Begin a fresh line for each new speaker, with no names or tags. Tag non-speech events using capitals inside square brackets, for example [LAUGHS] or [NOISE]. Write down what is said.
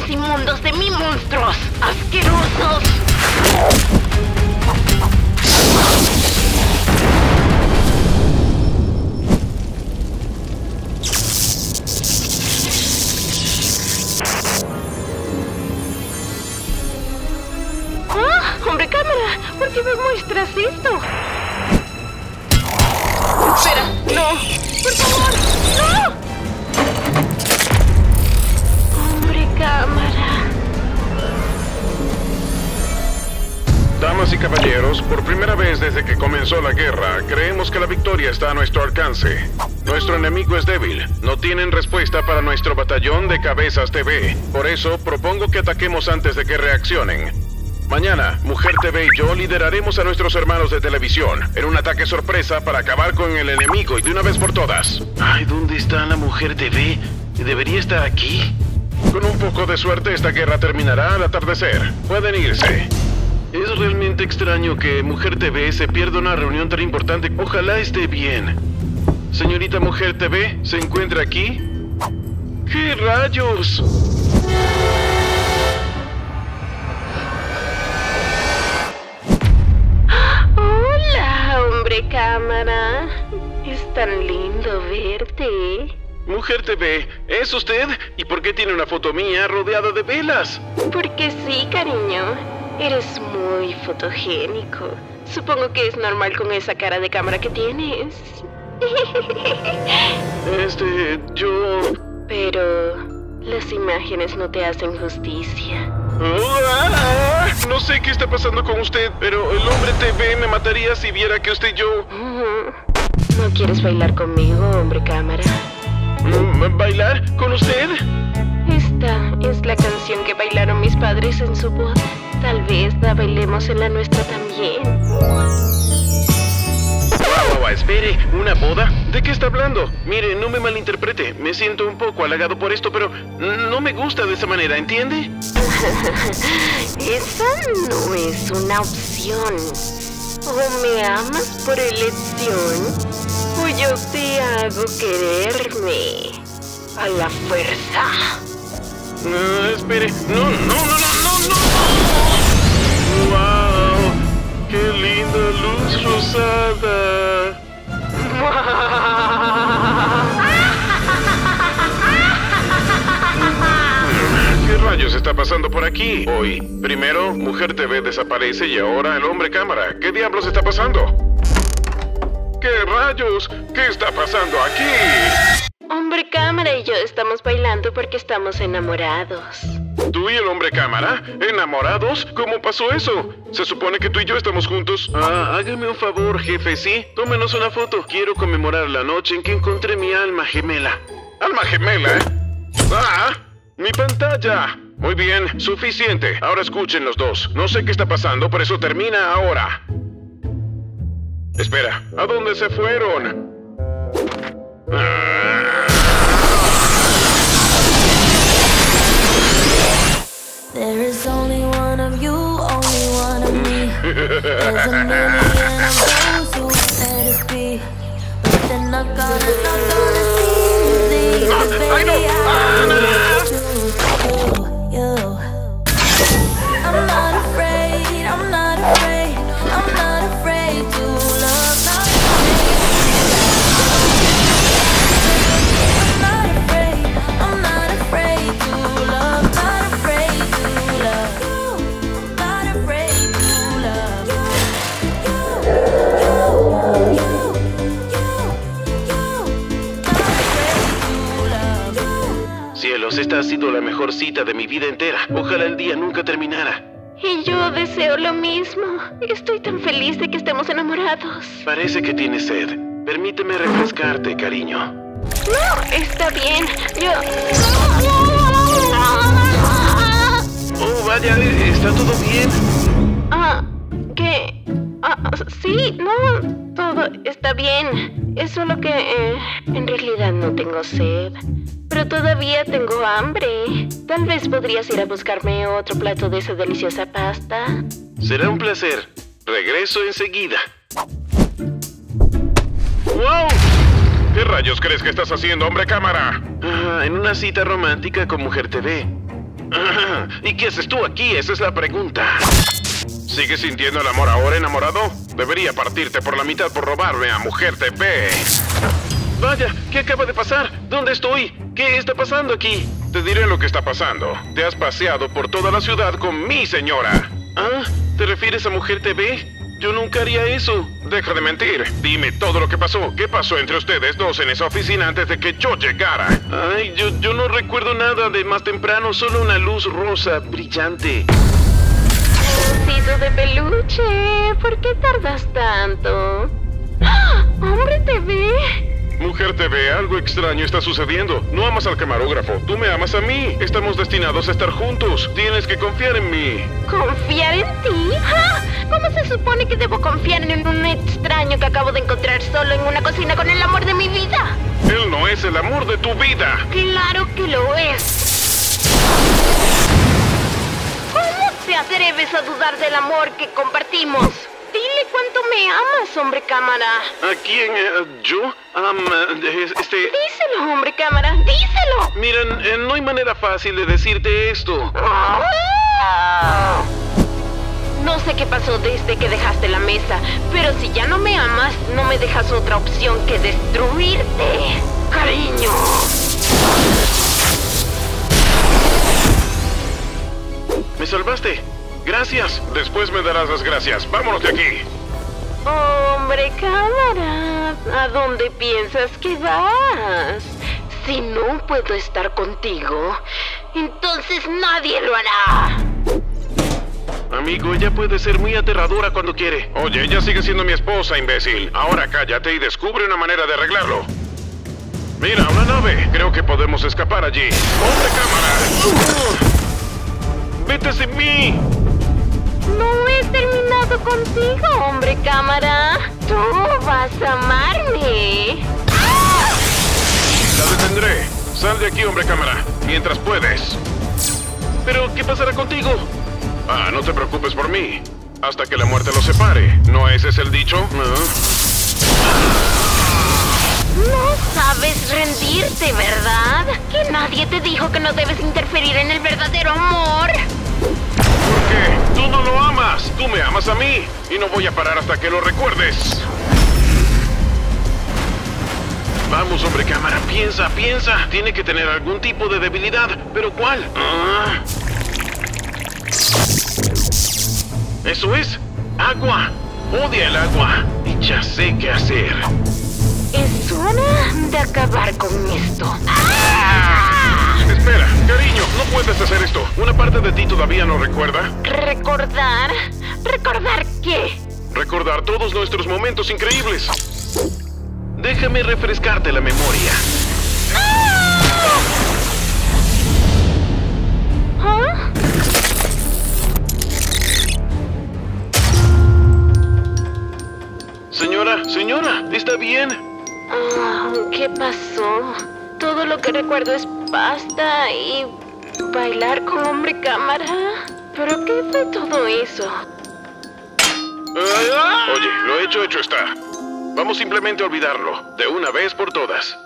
rincones inmundos de mi monstruos. ¡Asquerosos! ¡Ah! ¡Hombre cámara! ¿Por qué me muestras esto? Espera, no. Por favor,
caballeros, por primera vez desde que comenzó la guerra, creemos que la victoria está a nuestro alcance. Nuestro enemigo es débil. No tienen respuesta para nuestro batallón de Cabezas TV. Por eso, propongo que ataquemos antes de que reaccionen. Mañana, Mujer TV y yo lideraremos a nuestros hermanos de televisión en un ataque sorpresa para acabar con el enemigo y de una vez por todas. Ay, ¿dónde está la Mujer TV? Debería estar aquí. Con un poco de suerte, esta guerra terminará al atardecer. Pueden irse. Es realmente extraño que Mujer TV se pierda una reunión tan importante. Ojalá esté bien. Señorita Mujer TV, ¿se encuentra aquí? ¿Qué rayos?
Hola, hombre cámara. Es tan lindo verte.
Mujer TV, ¿es usted? ¿Y por qué tiene una foto mía rodeada de velas?
Porque sí, cariño. Eres muy fotogénico. Supongo que es normal con esa cara de cámara que tienes. [LAUGHS]
Este, yo...
Pero las imágenes no te hacen justicia.
¡Ah! No sé qué está pasando con usted, pero el hombre TV me mataría si viera que usted y yo...
¿No quieres bailar conmigo, hombre cámara?
Mm, ¿Bailar con usted?
Es la canción que bailaron mis padres en su boda. Tal vez la bailemos en la nuestra también.
Espere, ¿una boda? ¿De qué está hablando? Mire, no me malinterprete, me siento un poco halagado por esto, pero no me gusta de esa manera, ¿entiende? [LAUGHS]
Esa no es una opción. O me amas por elección, o yo te hago quererme a la fuerza.
Ah, espere, no, no, no, no, no, no. ¡Wow! ¡Qué linda luz rosada! ¿Qué rayos está pasando por aquí hoy? Primero, Mujer TV desaparece y ahora el hombre cámara. ¿Qué diablos está pasando? ¿Qué rayos? ¿Qué está pasando aquí?
Hombre cámara y yo estamos bailando porque estamos enamorados.
¿Tú y el hombre cámara? ¿Enamorados? ¿Cómo pasó eso? Se supone que tú y yo estamos juntos. Ah, hágame un favor, jefe, ¿sí? Tómenos una foto. Quiero conmemorar la noche en que encontré mi alma gemela. ¿Alma gemela? ¡Ah! ¡Mi pantalla! Muy bien, suficiente. Ahora escuchen los dos. No sé qué está pasando, pero eso termina ahora. Espera, ¿a dónde se fueron? Ah.
There's a million of those who let us be. But they're not gonna, not gonna see me. Cause
I know. Sido la mejor cita de mi vida entera. Ojalá el día nunca terminara.
Y yo deseo lo mismo. Estoy tan feliz de que estemos enamorados.
Parece que tienes sed. Permíteme refrescarte, cariño.
No, está bien. Yo...
Oh, vaya, ¿está todo bien?
Sí, no, todo está bien. Es solo que eh, en realidad no tengo sed. Pero todavía tengo hambre. Tal vez podrías ir a buscarme otro plato de esa deliciosa pasta.
Será un placer. Regreso enseguida. ¡Wow! ¿Qué rayos crees que estás haciendo, hombre cámara? Ah, en una cita romántica con Mujer TV. Ah, [CLEARS THROAT] ¿Y qué haces tú aquí? Esa es la pregunta. ¿Sigues sintiendo el amor ahora, enamorado? Debería partirte por la mitad por robarme a Mujer TV. Vaya, ¿qué acaba de pasar? ¿Dónde estoy? ¿Qué está pasando aquí? Te diré lo que está pasando. Te has paseado por toda la ciudad con mi señora. ¿Ah? ¿Te refieres a Mujer TV? Yo nunca haría eso. Deja de mentir. Dime todo lo que pasó. ¿Qué pasó entre ustedes dos en esa oficina antes de que yo llegara? Ay, yo, yo no recuerdo nada de más temprano, solo una luz rosa brillante.
Osito de peluche, ¿por qué tardas tanto? ¡Ah! ¡Hombre TV!
Mujer TV, algo extraño está sucediendo. No amas al camarógrafo, tú me amas a mí. Estamos destinados a estar juntos. Tienes que confiar en mí.
¿Confiar en ti? ¡Ah! ¿Cómo se supone que debo confiar en un extraño que acabo de encontrar solo en una cocina con el amor de mi vida?
Él no es el amor de tu vida.
¡Claro que lo es! ¿Cómo te atreves a dudar del amor que compartimos? Dile cuánto me amas, hombre cámara.
¿A quién? eh, ¿Yo? Eh, este...
Díselo, hombre cámara, díselo.
Miren, eh, no hay manera fácil de decirte esto.
No sé qué pasó desde que dejaste la mesa, pero si ya no me amas, no me dejas otra opción que destruirte. Cariño.
Salvaste? Gracias. Después me darás las gracias. Vámonos de aquí.
Hombre cámara, ¿a dónde piensas que vas? Si no puedo estar contigo, entonces nadie lo hará.
Amigo, ella puede ser muy aterradora cuando quiere. Oye, ella sigue siendo mi esposa, imbécil. Ahora cállate y descubre una manera de arreglarlo. Mira, una nave. Creo que podemos escapar allí. ¡Hombre cámara! ¡Vete sin mí!
No he terminado contigo, hombre cámara. Tú vas a amarme.
La detendré. Sal de aquí, hombre cámara, mientras puedes. Pero, ¿qué pasará contigo? Ah, no te preocupes por mí. Hasta que la muerte los separe. ¿No ese es el dicho? ¿No?
No sabes rendirte, ¿verdad? Que nadie te dijo que no debes interferir en el verdadero amor.
¿Por qué? Tú no lo amas. Tú me amas a mí. Y no voy a parar hasta que lo recuerdes. Vamos, hombre cámara, piensa, piensa. Tiene que tener algún tipo de debilidad. ¿Pero cuál? Ah. Eso es. Agua. Odia el agua. Y ya sé qué hacer.
Es hora de acabar con esto. ¡Ah!
Espera, cariño, no puedes hacer esto. Una parte de ti todavía no recuerda.
¿Recordar? ¿Recordar qué?
Recordar todos nuestros momentos increíbles. Déjame refrescarte la memoria.
¿Ah?
Señora, señora, ¿está bien?
Ah, ¿Qué pasó? Todo lo que recuerdo es pasta y bailar con hombre cámara. ¿Pero qué fue todo eso?
Oye, lo hecho, hecho está. Vamos simplemente a olvidarlo, de una vez por todas.